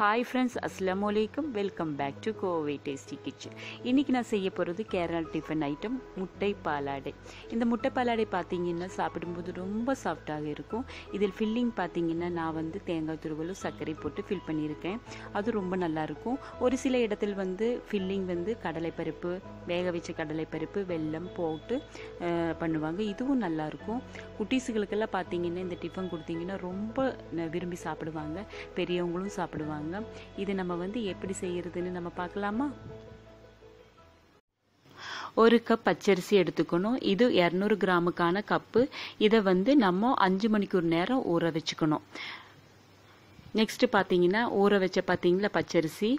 Hi friends அஸ்லாம் வலைக்கும் welcome back to Kovai tasty kitchen இன்றைக்கி நான் செய்ய போகிறது கேரளா டிஃபன் ஐட்டம் முட்டை பாலாடை. இந்த முட்டை பாலாடை பார்த்தீங்கன்னா சாப்பிடும்போது ரொம்ப சாஃப்டாக இருக்கும். இதில் ஃபில்லிங் பார்த்தீங்கன்னா நான் வந்து தேங்காய் துருவலும் சர்க்கரை போட்டு ஃபில் பண்ணியிருக்கேன். அது ரொம்ப நல்லாயிருக்கும் ஒரு சில இடத்தில் வந்து ஃபில்லிங் வந்து கடலைப்பருப்பு வேக வச்ச கடலைப்பருப்பு வெல்லம் போட்டு பண்ணுவாங்க. இதுவும் நல்லாயிருக்கும் குட்டீஸுகளுக்கெல்லாம் பார்த்தீங்கன்னா இந்த டிஃபன் கொடுத்தீங்கன்னா ரொம்ப விரும்பி சாப்பிடுவாங்க. பெரியவங்களும் சாப்பிடுவாங்க. இது நம்ம வந்து எப்படி செய்யறதுன்னு நம்ம பார்க்கலாமா? ஒரு கப் பச்சரிசி எடுத்துக்கணும். இது இரநூறு கிராமுக்கான கப்பு இதை வந்து நம்ம அஞ்சு மணிக்கூர் நேரம் ஊற வச்சுக்கணும். நெக்ஸ்ட் பார்த்தீங்கன்னா ஊற வச்ச பார்த்தீங்களா பச்சரிசி?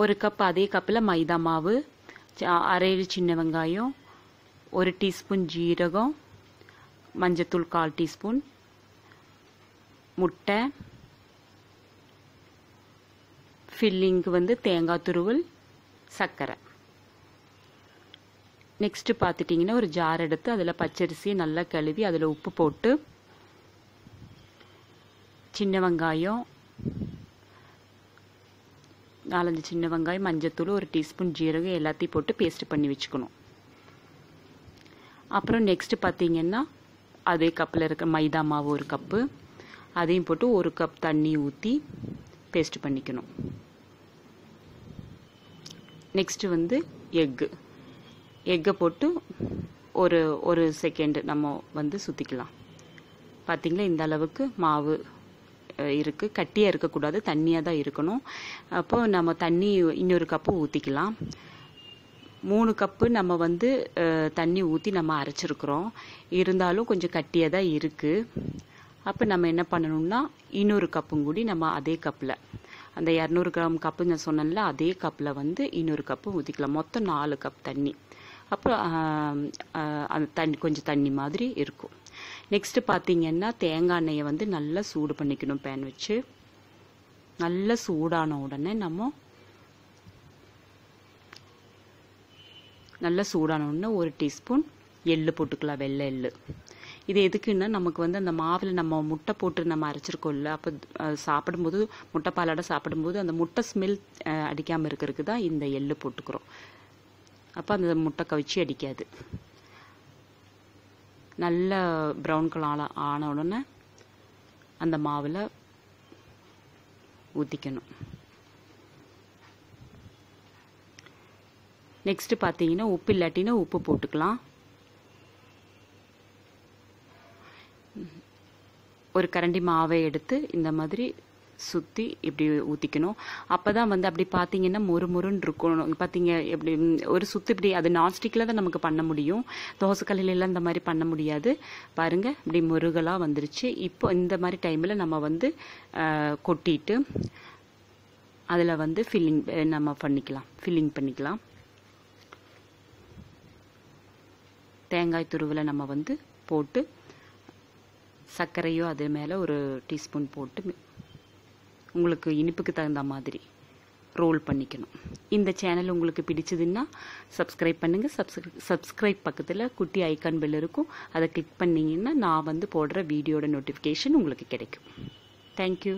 ஒரு கப் அதே கப்பில் மைதா மாவு அரை சின்ன வெங்காயம் ஒரு டீஸ்பூன் ஜீரகம் மஞ்சத்தூள் கால் டீஸ்பூன் முட்டை ஃபில்லிங்க்கு வந்து தேங்காய் துருவல் சர்க்கரை. நெக்ஸ்ட்டு பார்த்துட்டிங்கன்னா ஒரு ஜார் எடுத்து அதில் பச்சரிசி நல்லா கழுவி அதில் உப்பு போட்டு சின்ன வெங்காயம் நாலஞ்சு சின்ன வெங்காயம் மஞ்சத்தூள் ஒரு டீஸ்பூன் ஜீரகம் எல்லாத்தையும் போட்டு பேஸ்ட் பண்ணி வச்சுக்கணும். அப்புறம் நெக்ஸ்ட்டு பார்த்தீங்கன்னா அதே கப்பில் இருக்க மைதா மாவு ஒரு கப்பு அதையும் போட்டு ஒரு கப் தண்ணி ஊற்றி பேஸ்ட் பண்ணிக்கணும். நெக்ஸ்ட் வந்து எக்கு எக்கை போட்டு ஒரு ஒரு செகண்ட் நம்ம வந்து சுற்றிக்கலாம் பார்த்தீங்களா இந்த அளவுக்கு மாவு இருக்குது கட்டியாக இருக்கக்கூடாது தண்ணியாக தான் இருக்கணும். அப்போ நம்ம தண்ணி இன்னொரு கப்பு ஊற்றிக்கலாம் மூணு கப்பு நம்ம வந்து தண்ணி ஊற்றி நம்ம அரைச்சிருக்கிறோம். இருந்தாலும் கொஞ்சம் கட்டியாக தான் இருக்குது அப்போ நம்ம என்ன பண்ணணும்னா இன்னொரு கப்பும் கூடி நம்ம அதே கப்பில். அந்த இரநூறு கிராம் கப்பு நான் சொன்னேன்ல அதே கப்பில் வந்து இன்னொரு கப்பு ஊற்றிக்கலாம் மொத்தம் நாலு கப் தண்ணி. அப்போ அந்த தண்ணி கொஞ்சம் தண்ணி மாதிரி இருக்கும். நெக்ஸ்ட்டு பார்த்தீங்கன்னா தேங்காய் எண்ணெயை வந்து நல்லா சூடு பண்ணிக்கணும் பேன் வச்சு. நல்லா சூடான உடனே நம்ம நல்லா சூடான உடனே ஒரு டீஸ்பூன் எள்ளு போட்டுக்கலாம் வெள்ளை எள்ளு. இது எதுக்குன்னா நமக்கு வந்து அந்த மாவில் நம்ம முட்டை போட்டு நம்ம அரைச்சிருக்கோம்ல அப்போ சாப்பிடும்போது முட்டை பாலாடை சாப்பிடும்போது அந்த முட்டை ஸ்மெல் அடிக்காமல் இருக்கிறதுக்கு தான் இந்த எள்ளு போட்டுக்கிறோம். அப்போ அந்த முட்டை கவிச்சி அடிக்காது. நல்ல ப்ரௌன் கலர் ஆன உடனே அந்த மாவில் ஊற்றிக்கணும் நெக்ஸ்ட் பார்த்தீங்கன்னா உப்பு இல்லாட்டினா உப்பு போட்டுக்கலாம். ஒரு கரண்டி மாவை எடுத்து இந்த மாதிரி சுற்றி இப்படி ஊற்றிக்கணும் அப்போ தான் வந்து அப்படி பார்த்தீங்கன்னா மொறு மொறுன்னு இருக்கணும். பார்த்தீங்க எப்படி ஒரு சுத்து இப்படி அது நான்ஸ்டிக்கில் தான் நமக்கு பண்ண முடியும். தோசைக்கல்லில இந்த மாதிரி பண்ண முடியாது. பாருங்க இப்படி முருகலாக வந்துருச்சு. இப்போ இந்த மாதிரி டைமில் நம்ம வந்து கொட்டிட்டு அதில் வந்து ஃபில்லிங் நம்ம பண்ணிக்கலாம். ஃபில்லிங் பண்ணிக்கலாம். தேங்காய் துருவில் நம்ம வந்து போட்டு சர்க்கரையோ அது மேலே ஒரு டீஸ்பூன் போட்டு உங்களுக்கு இனிப்புக்கு தகுந்த மாதிரி ரோல் பண்ணிக்கணும். இந்த சேனல் உங்களுக்கு பிடிச்சதுன்னா சப்ஸ்கிரைப் பண்ணுங்கள் சப்ஸ்கிரை சப்ஸ்கிரைப் பக்கத்தில் குட்டி ஐக்கான் பெல் இருக்கும். அதை கிளிக் பண்ணிங்கன்னா நான் வந்து போடுற வீடியோட நோட்டிஃபிகேஷன் உங்களுக்கு கிடைக்கும். தேங்க்யூ